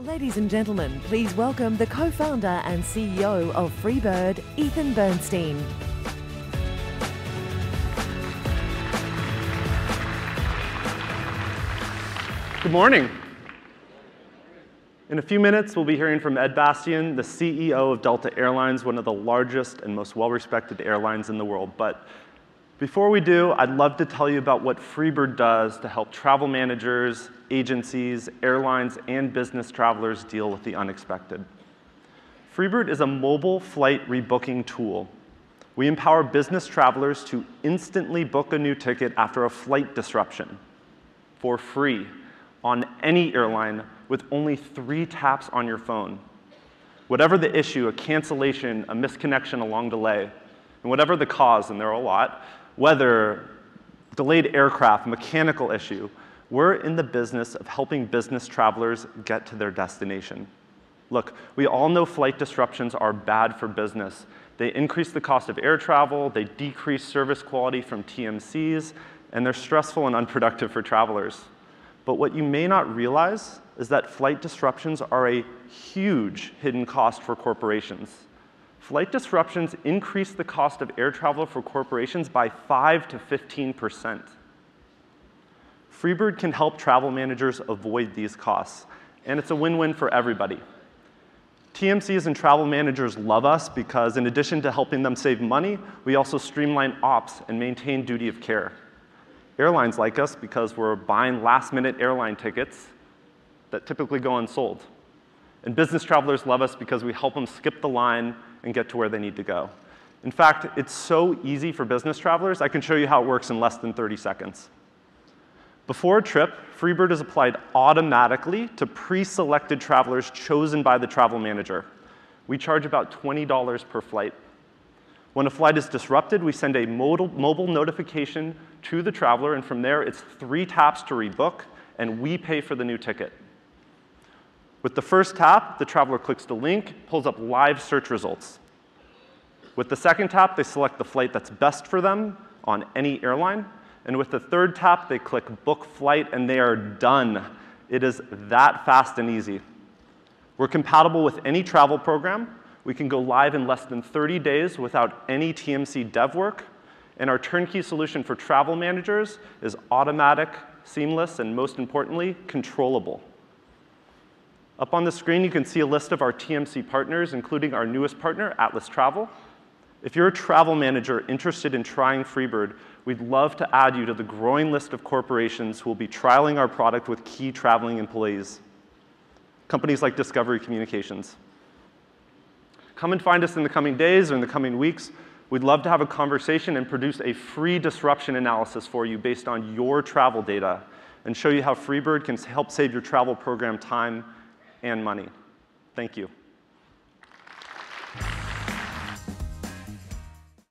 Ladies and gentlemen, please welcome the co founder and CEO of Freebird, Ethan Bernstein. Good morning. In a few minutes, we'll be hearing from Ed Bastian, the CEO of Delta Airlines, one of the largest and most well respected airlines in the world. But before we do, I'd love to tell you about what Freebird does to help travel managers, agencies, airlines, and business travelers deal with the unexpected. Freebird is a mobile flight rebooking tool. We empower business travelers to instantly book a new ticket after a flight disruption for free on any airline with only three taps on your phone. Whatever the issue, a cancellation, a misconnection, a long delay, and whatever the cause, and there are a lot, whether delayed aircraft, mechanical issue, we're in the business of helping business travelers get to their destination. Look, we all know flight disruptions are bad for business. They increase the cost of air travel, they decrease service quality from TMCs, and they're stressful and unproductive for travelers. But what you may not realize is that flight disruptions are a huge hidden cost for corporations. Flight disruptions increase the cost of air travel for corporations by 5 to 15%. Freebird can help travel managers avoid these costs, and it's a win-win for everybody. TMCs and travel managers love us because in addition to helping them save money, we also streamline ops and maintain duty of care. Airlines like us because we're buying last-minute airline tickets that typically go unsold. And business travelers love us because we help them skip the line and get to where they need to go. In fact, it's so easy for business travelers, I can show you how it works in less than 30 seconds. Before a trip, Freebird is applied automatically to pre-selected travelers chosen by the travel manager. We charge about $20 per flight. When a flight is disrupted, we send a mobile notification to the traveler, and from there, it's three taps to rebook, and we pay for the new ticket. With the first tap, the traveler clicks the link, pulls up live search results. With the second tap, they select the flight that's best for them on any airline. And with the third tap, they click book flight and they are done. It is that fast and easy. We're compatible with any travel program. We can go live in less than 30 days without any TMC dev work. And our turnkey solution for travel managers is automatic, seamless, and most importantly, controllable. Up on the screen, you can see a list of our TMC partners, including our newest partner, Atlas Travel. If you're a travel manager interested in trying Freebird, we'd love to add you to the growing list of corporations who will be trialing our product with key traveling employees. Companies like Discovery Communications. Come and find us in the coming days or in the coming weeks. We'd love to have a conversation and produce a free disruption analysis for you based on your travel data and show you how Freebird can help save your travel program time and money. Thank you.